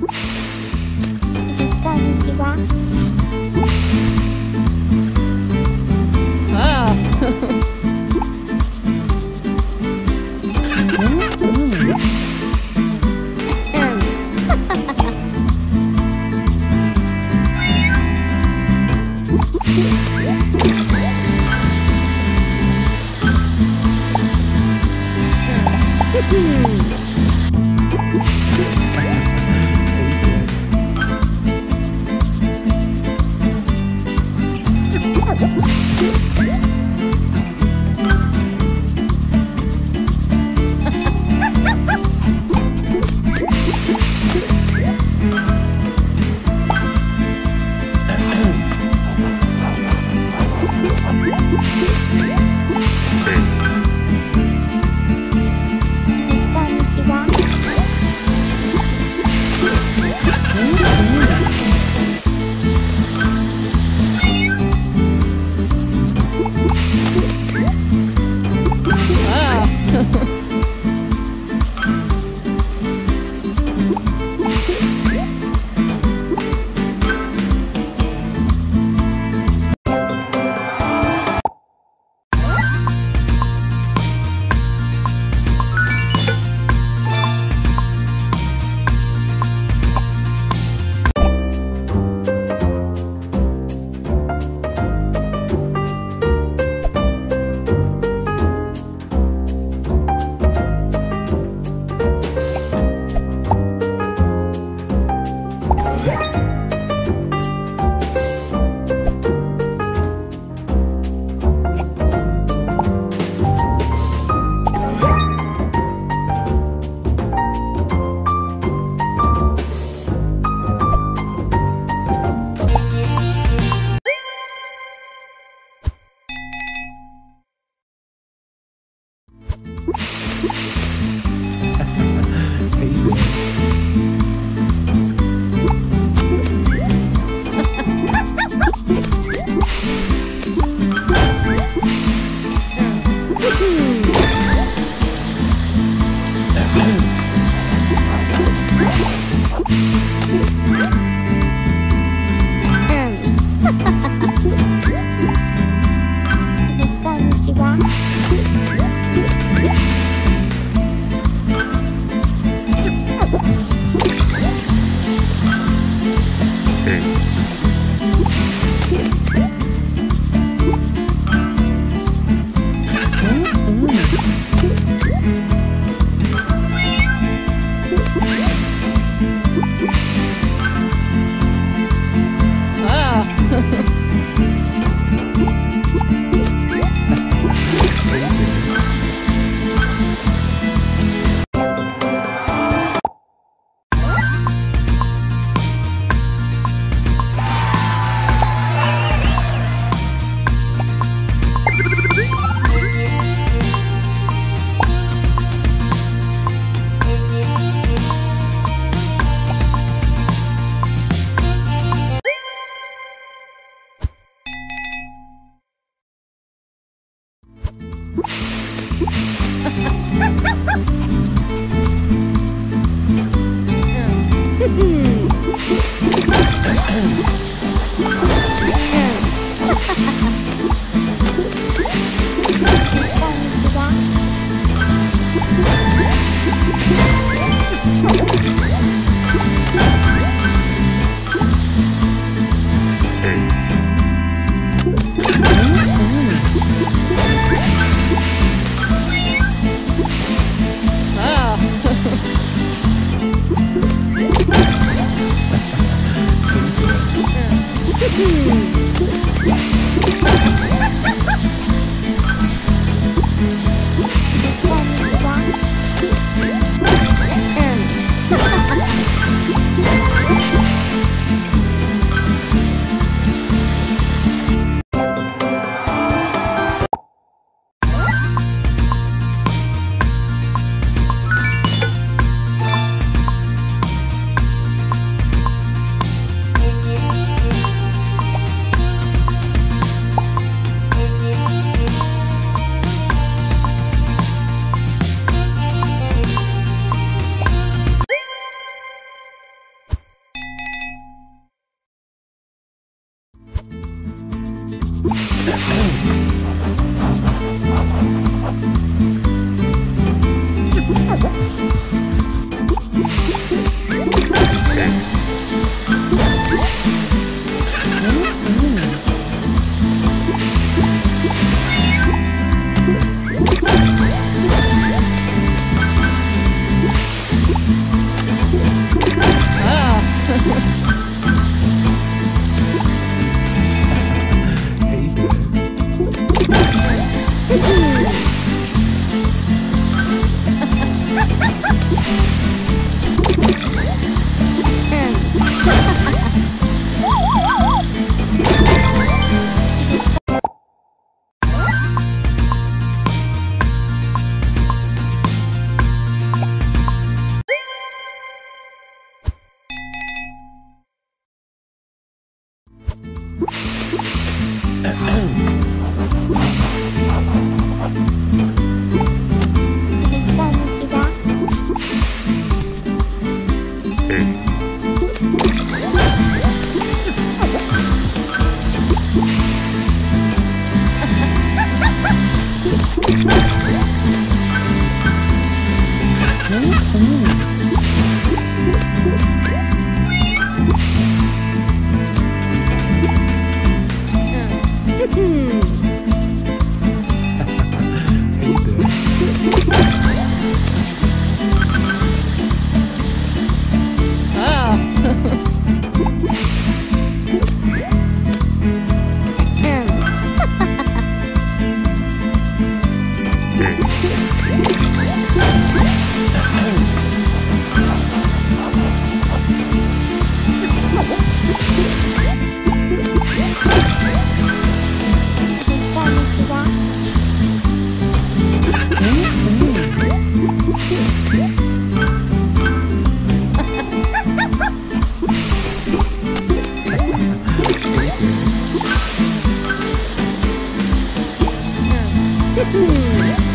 you 西瓜。Hum. Hmm.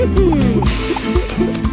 Hmm.